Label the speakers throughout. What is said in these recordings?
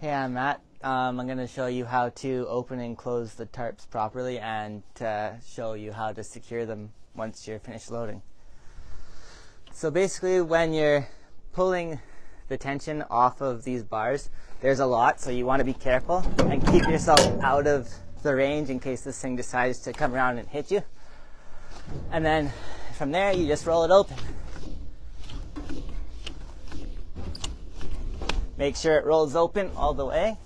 Speaker 1: Hey, I'm Matt. Um, I'm going to show you how to open and close the tarps properly and uh, show you how to secure them once you're finished loading. So basically when you're pulling the tension off of these bars, there's a lot, so you want to be careful and keep yourself out of the range in case this thing decides to come around and hit you. And then from there, you just roll it open. Make sure it rolls open all the way.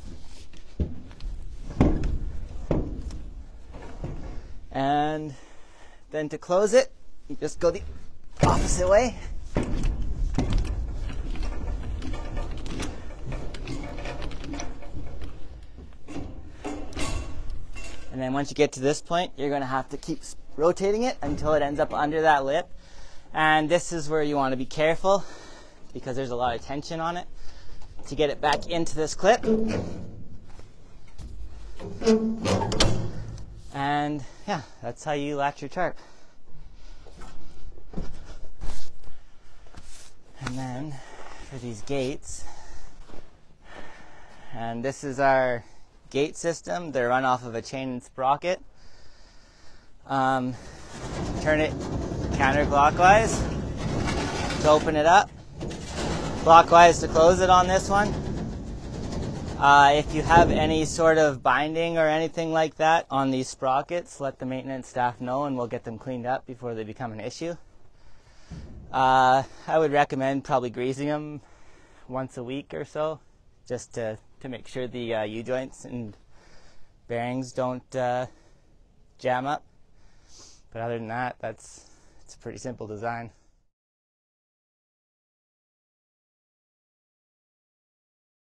Speaker 1: And then to close it, you just go the opposite way. And then once you get to this point, you're going to have to keep rotating it until it ends up under that lip. And this is where you want to be careful because there's a lot of tension on it to get it back into this clip. And yeah, that's how you latch your tarp. And then for these gates, and this is our gate system. They're run off of a chain and sprocket. Um, turn it counterclockwise to open it up, clockwise to close it on this one. Uh, if you have any sort of binding or anything like that on these sprockets, let the maintenance staff know and we'll get them cleaned up before they become an issue. Uh, I would recommend probably greasing them once a week or so, just to, to make sure the uh, U-joints and bearings don't uh, jam up. But other than that, that's it's a pretty simple design.